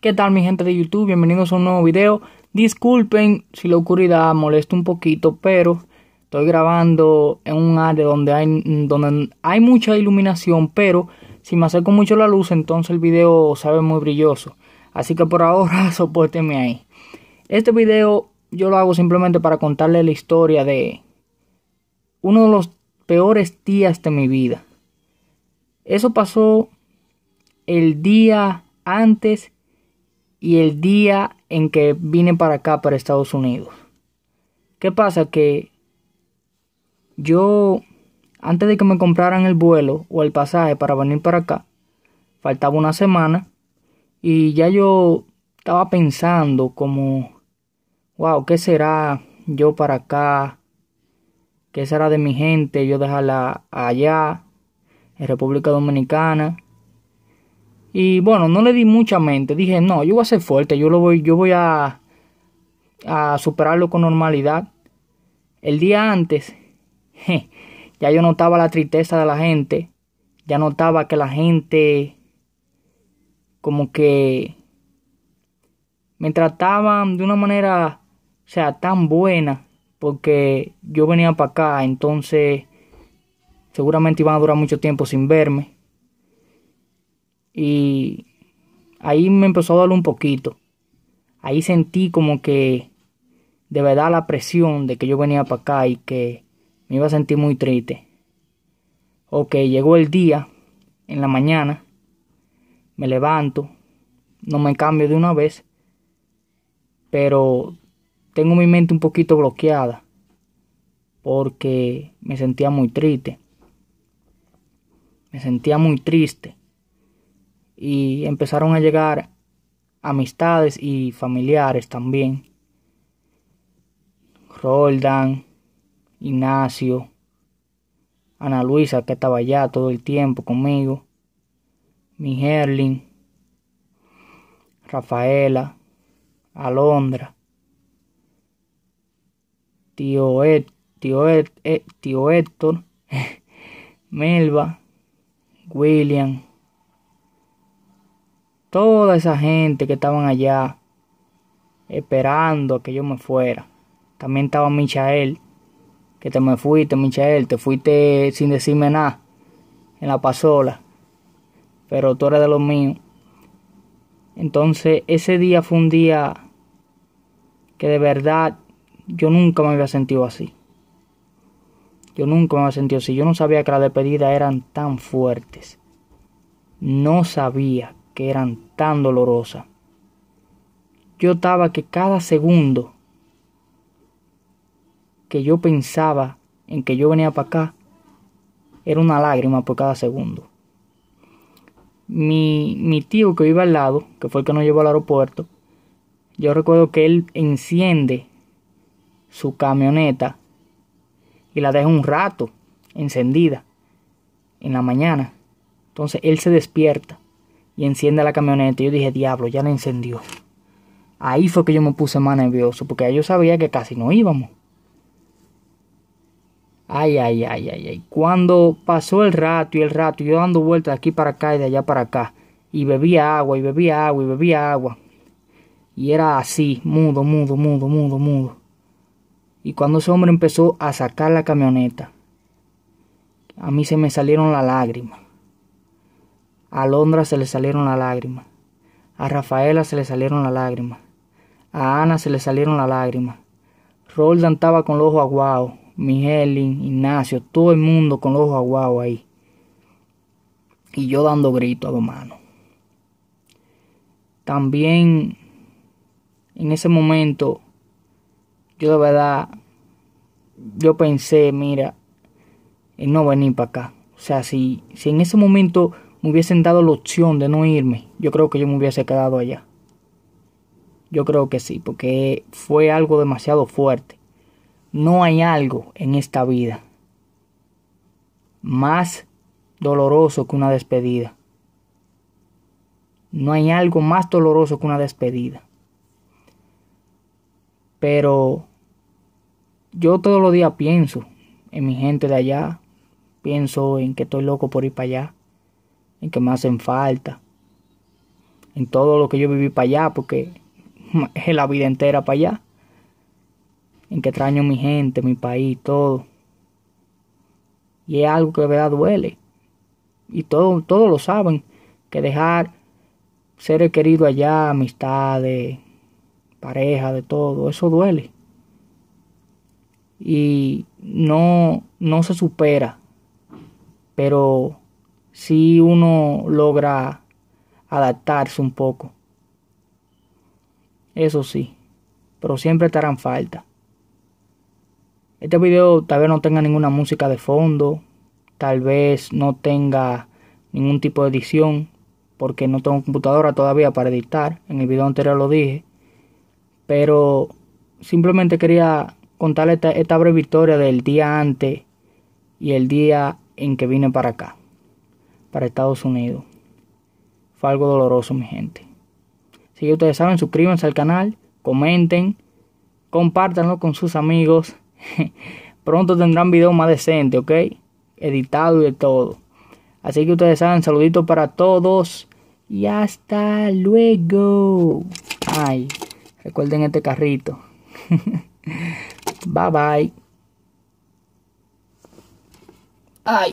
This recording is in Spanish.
¿Qué tal mi gente de YouTube? Bienvenidos a un nuevo video. Disculpen si la oscuridad molesta un poquito, pero estoy grabando en un área donde hay, mucha iluminación, pero si me acerco mucho la luz, entonces el video sabe muy brilloso. Así que por ahora soportenme ahí. Este video yo lo hago simplemente para contarle la historia de uno de los peores días de mi vida. Eso pasó el día antes y el día en que vine para acá, para Estados Unidos. ¿Qué pasa? Que yo, antes de que me compraran el vuelo o el pasaje para venir para acá, faltaba una semana y ya yo estaba pensando como, wow, ¿qué será yo para acá? ¿Qué será de mi gente? Yo dejarla allá, en República Dominicana y bueno, no le di mucha mente. Dije, no, yo voy a ser fuerte, yo lo voy, yo voy a, a superarlo con normalidad. El día antes, ya yo notaba la tristeza de la gente. Ya notaba que la gente como que me trataban de una manera, o sea, tan buena, porque yo venía para acá, entonces seguramente iban a durar mucho tiempo sin verme. Y ahí me empezó a darle un poquito. Ahí sentí como que de verdad la presión de que yo venía para acá y que me iba a sentir muy triste. Ok, llegó el día, en la mañana, me levanto, no me cambio de una vez, pero tengo mi mente un poquito bloqueada porque me sentía muy triste. Me sentía muy triste y empezaron a llegar amistades y familiares también. Roldan, Ignacio, Ana Luisa que estaba allá todo el tiempo conmigo, mi Herling, Rafaela, Alondra, tío, Ed, tío, eh, tío Héctor, Melba, William, toda esa gente que estaban allá esperando a que yo me fuera. También estaba Michael, que te me fuiste, Michael, te fuiste sin decirme nada en la pasola, pero tú eres de los míos. Entonces ese día fue un día que de verdad yo nunca me había sentido así. Yo nunca me había sentido así. Yo no sabía que las despedidas eran tan fuertes. No sabía que eran tan dolorosas. Yo estaba que cada segundo que yo pensaba en que yo venía para acá, era una lágrima por cada segundo. Mi, mi tío que vive al lado, que fue el que nos llevó al aeropuerto, yo recuerdo que él enciende su camioneta y la deja un rato encendida en la mañana. Entonces él se despierta y enciende la camioneta. Y yo dije, diablo, ya la encendió. Ahí fue que yo me puse más nervioso, porque yo sabía que casi no íbamos. Ay, ay, ay, ay, ay. Cuando pasó el rato y el rato, yo dando vueltas de aquí para acá y de allá para acá, y bebía agua, y bebía agua, y bebía agua. Y era así, mudo, mudo, mudo, mudo, mudo. Y cuando ese hombre empezó a sacar la camioneta, a mí se me salieron las lágrimas. A Londra se le salieron las lágrimas. A Rafaela se le salieron las lágrimas. A Ana se le salieron las lágrimas. Roldan estaba con los ojos aguados. Miguelin, Ignacio, todo el mundo con los ojos aguados ahí. Y yo dando grito a dos manos. También en ese momento yo de verdad yo pensé, mira, en no venir para acá. O sea, si, si en ese momento me hubiesen dado la opción de no irme, yo creo que yo me hubiese quedado allá. Yo creo que sí, porque fue algo demasiado fuerte. No hay algo en esta vida más doloroso que una despedida. No hay algo más doloroso que una despedida. Pero yo todos los días pienso en mi gente de allá, pienso en que estoy loco por ir para allá en que me hacen falta, en todo lo que yo viví para allá, porque es la vida entera para allá. En que extraño mi gente, mi país, todo. Y es algo que de verdad duele. Y todo, todos lo saben, que dejar seres queridos allá, amistades, pareja, de todo, eso duele. Y no, no se supera, pero si uno logra adaptarse un poco. Eso sí, pero siempre estarán falta. Este video tal vez no tenga ninguna música de fondo, tal vez no tenga ningún tipo de edición, porque no tengo computadora todavía para editar, en el video anterior lo dije, pero simplemente quería contarle esta, esta breve historia del día antes y el día en que vine para acá, para Estados Unidos. Fue algo doloroso, mi gente. Si ustedes saben, suscríbanse al canal, comenten, compártanlo con sus amigos. Pronto tendrán video más decente, ¿ok? Editado y de todo. Así que ustedes saben, saluditos para todos. Y hasta luego. Ay, recuerden este carrito. bye bye. Ay.